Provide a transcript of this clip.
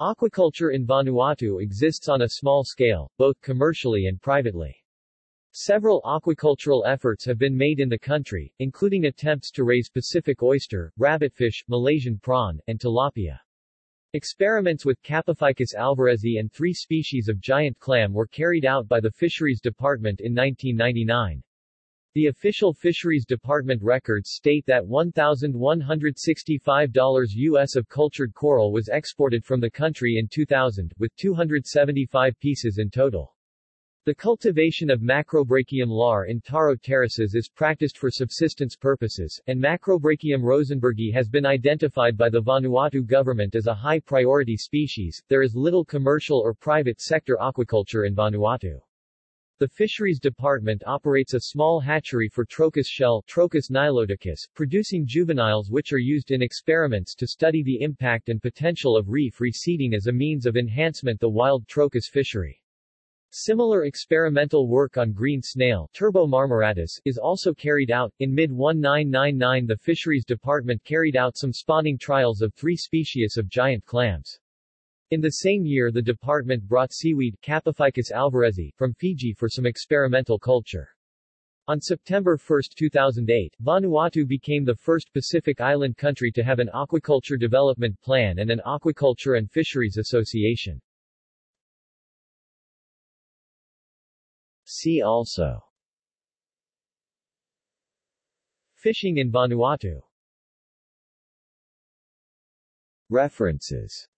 Aquaculture in Vanuatu exists on a small scale, both commercially and privately. Several aquacultural efforts have been made in the country, including attempts to raise Pacific oyster, rabbitfish, Malaysian prawn, and tilapia. Experiments with Kappaphycus alvarezii and three species of giant clam were carried out by the Fisheries Department in 1999. The official Fisheries Department records state that $1,165 U.S. of cultured coral was exported from the country in 2000, with 275 pieces in total. The cultivation of Macrobrachium lar in taro terraces is practiced for subsistence purposes, and Macrobrachium rosenbergii has been identified by the Vanuatu government as a high-priority species. There is little commercial or private sector aquaculture in Vanuatu. The Fisheries Department operates a small hatchery for Trochus shell Trochus niloticus, producing juveniles which are used in experiments to study the impact and potential of reef reseeding as a means of enhancement the wild Trochus fishery. Similar experimental work on green snail Turbo marmoratus is also carried out. In mid-1999 the Fisheries Department carried out some spawning trials of three species of giant clams. In the same year the department brought seaweed alvarezii from Fiji for some experimental culture. On September 1, 2008, Vanuatu became the first Pacific Island country to have an aquaculture development plan and an aquaculture and fisheries association. See also Fishing in Vanuatu References